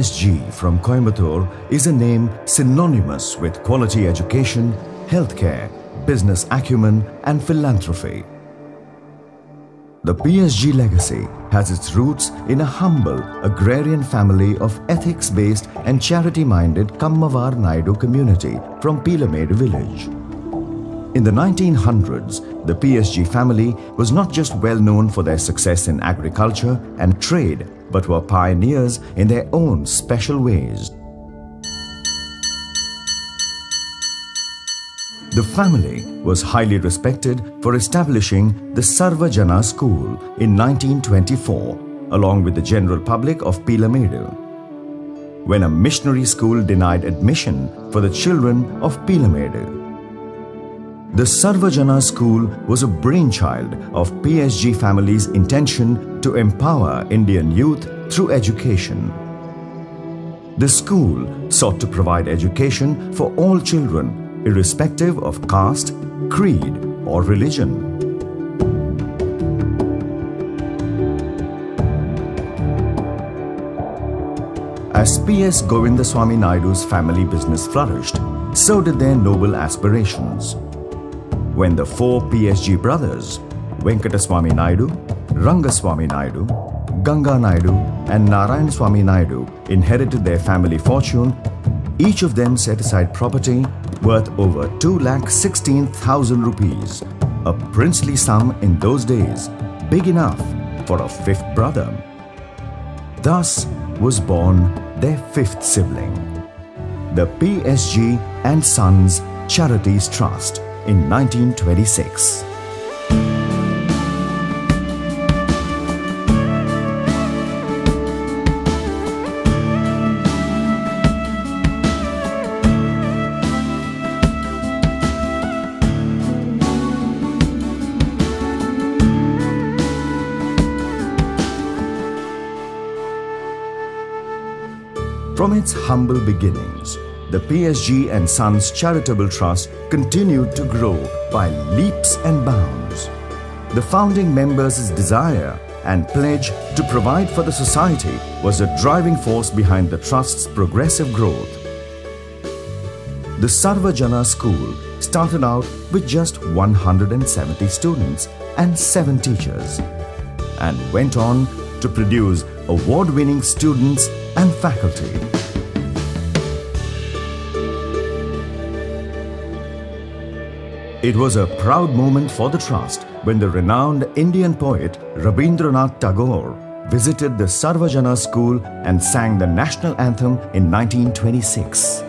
PSG from Coimbatore is a name synonymous with quality education, healthcare, business acumen and philanthropy. The PSG legacy has its roots in a humble agrarian family of ethics-based and charity-minded Kammavar Naidu community from Peelamedu village. In the 1900s, the PSG family was not just well known for their success in agriculture and trade, but were pioneers in their own special ways. The family was highly respected for establishing the Sarvajana School in 1924 along with the general public of Peelamedu. When a missionary school denied admission for the children of Peelamedu. The Sarvajana School was a brainchild of PSG family's intention to empower Indian youth through education. The school sought to provide education for all children irrespective of caste, creed or religion. As P.S. Govindaswamy Naidu's family business flourished, so did their noble aspirations. When the four PSG brothers, Venkataswamy Naidu, Rangaswamy Naidu, Ganga Naidu and Narayanaswamy Naidu inherited their family fortune, each of them set aside property worth over 2,16,000 rupees, a princely sum in those days, big enough for a fifth brother. Thus was born their fifth sibling, the PSG and Sons Charities Trust in 1926. From its humble beginnings, the PSG and Sons Charitable Trust continued to grow by leaps and bounds. The founding members' desire and pledge to provide for the society was the driving force behind the Trust's progressive growth. The Sarvajana School started out with just 170 students and 7 teachers and went on to produce award-winning students and faculty. It was a proud moment for the Trust when the renowned Indian poet Rabindranath Tagore visited the Sarvajana school and sang the national anthem in 1926.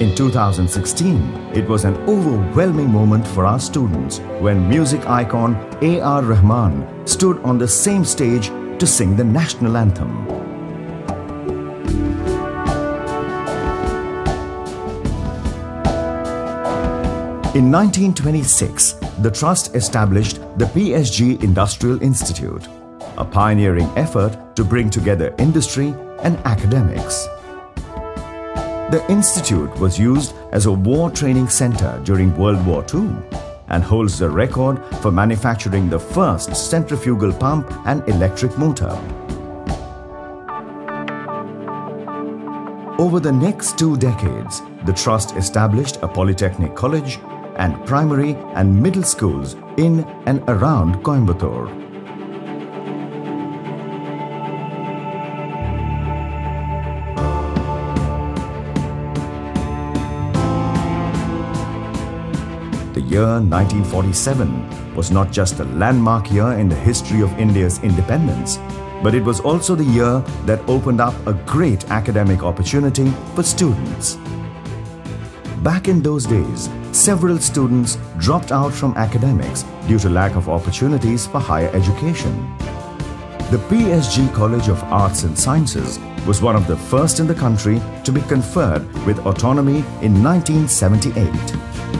In 2016, it was an overwhelming moment for our students when music icon A.R. Rahman stood on the same stage to sing the national anthem. In 1926, the Trust established the PSG Industrial Institute, a pioneering effort to bring together industry and academics. The institute was used as a war training center during World War II and holds the record for manufacturing the first centrifugal pump and electric motor. Over the next two decades, the Trust established a polytechnic college and primary and middle schools in and around Coimbatore. The year 1947 was not just a landmark year in the history of India's independence, but it was also the year that opened up a great academic opportunity for students. Back in those days, several students dropped out from academics due to lack of opportunities for higher education. The PSG College of Arts and Sciences was one of the first in the country to be conferred with autonomy in 1978.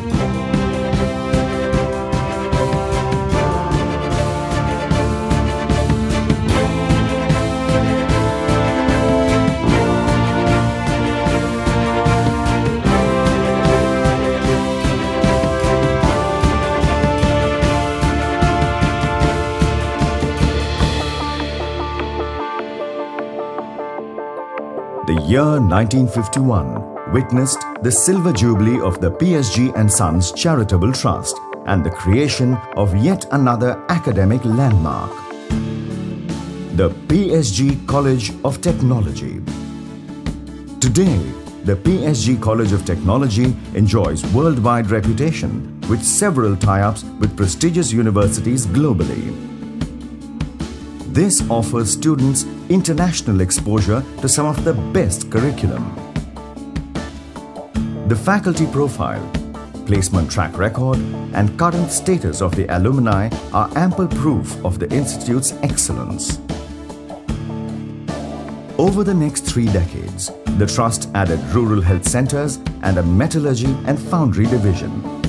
Year 1951 witnessed the silver jubilee of the PSG and Sons Charitable Trust and the creation of yet another academic landmark, the PSG College of Technology. Today, the PSG College of Technology enjoys worldwide reputation with several tie-ups with prestigious universities globally. This offers students international exposure to some of the best curriculum. The faculty profile, placement track record and current status of the alumni are ample proof of the Institute's excellence. Over the next three decades, the Trust added rural health centers and a metallurgy and foundry division.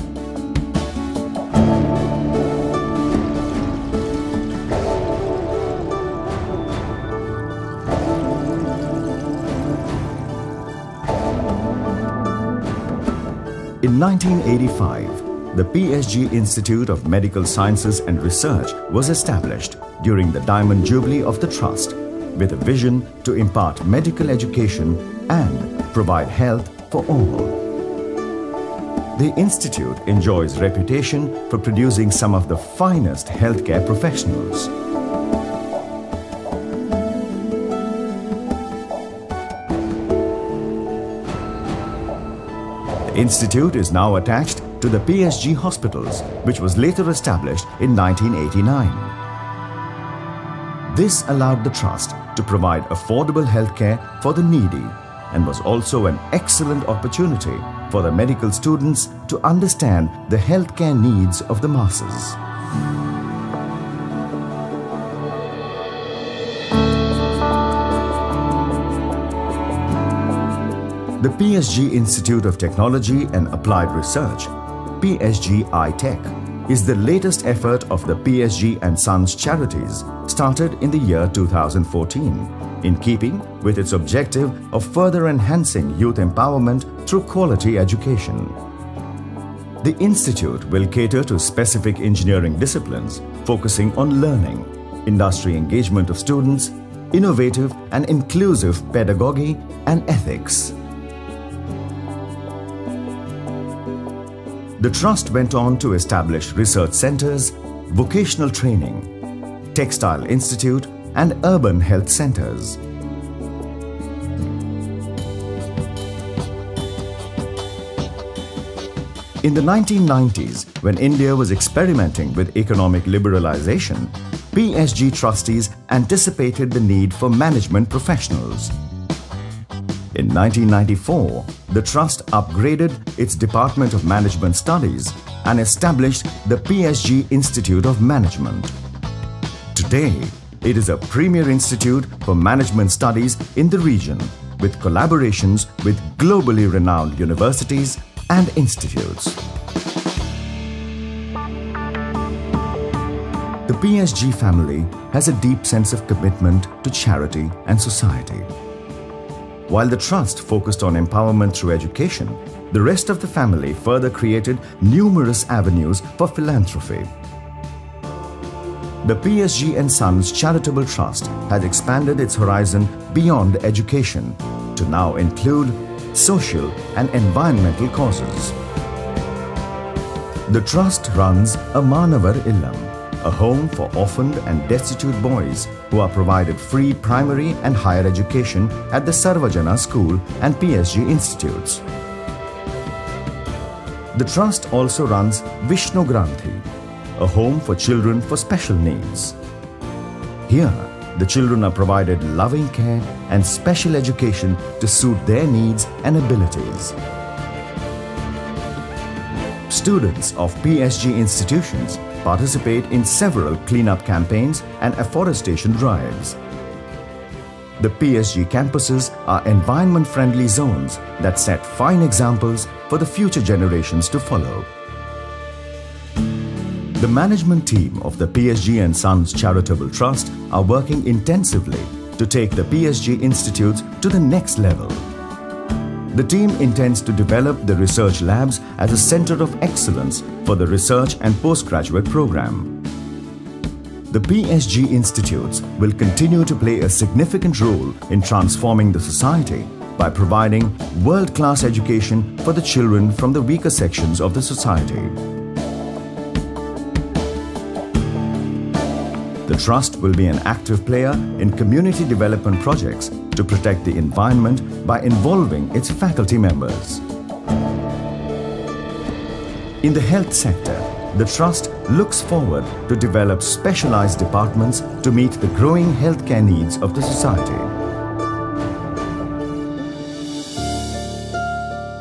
In 1985, the PSG Institute of Medical Sciences and Research was established during the Diamond Jubilee of the Trust with a vision to impart medical education and provide health for all. The Institute enjoys reputation for producing some of the finest healthcare professionals. Institute is now attached to the PSG Hospitals, which was later established in 1989. This allowed the Trust to provide affordable healthcare for the needy and was also an excellent opportunity for the medical students to understand the healthcare needs of the masses. The PSG Institute of Technology and Applied Research, PSG iTech, is the latest effort of the PSG and Sons charities started in the year 2014 in keeping with its objective of further enhancing youth empowerment through quality education. The Institute will cater to specific engineering disciplines focusing on learning, industry engagement of students, innovative and inclusive pedagogy and ethics. The Trust went on to establish research centers, vocational training, textile institute and urban health centers. In the 1990s, when India was experimenting with economic liberalization, PSG trustees anticipated the need for management professionals. In 1994, the Trust upgraded its Department of Management Studies and established the PSG Institute of Management. Today, it is a premier institute for management studies in the region with collaborations with globally renowned universities and institutes. The PSG family has a deep sense of commitment to charity and society. While the trust focused on empowerment through education, the rest of the family further created numerous avenues for philanthropy. The PSG and Sons Charitable Trust has expanded its horizon beyond education to now include social and environmental causes. The Trust runs a Manavar Illam, a home for orphaned and destitute boys who are provided free primary and higher education at the Sarvajana School and PSG institutes. The Trust also runs Vishnu Granthi, a home for children for special needs. Here, the children are provided loving care and special education to suit their needs and abilities. Students of PSG institutions participate in several cleanup campaigns and afforestation drives. The PSG campuses are environment-friendly zones that set fine examples for the future generations to follow. The management team of the PSG and Sons Charitable Trust are working intensively to take the PSG Institute to the next level. The team intends to develop the research labs as a center of excellence for the research and postgraduate program. the PSG Institutes will continue to play a significant role in transforming the society by providing world-class education for the children from the weaker sections of the society. The Trust will be an active player in community development projects to protect the environment by involving its faculty members. In the health sector, the Trust looks forward to develop specialized departments to meet the growing healthcare needs of the society.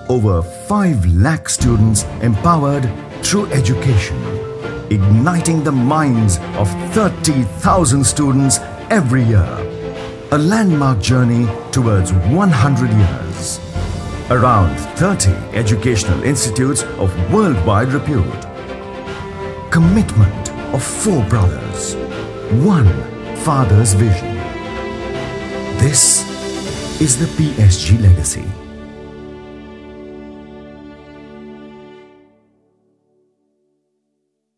Over 5 lakh students empowered through education, igniting the minds of 30,000 students every year. A landmark journey towards 100 years. Around 30 educational institutes of worldwide repute commitment of four brothers, one father's vision. This is the PSG legacy.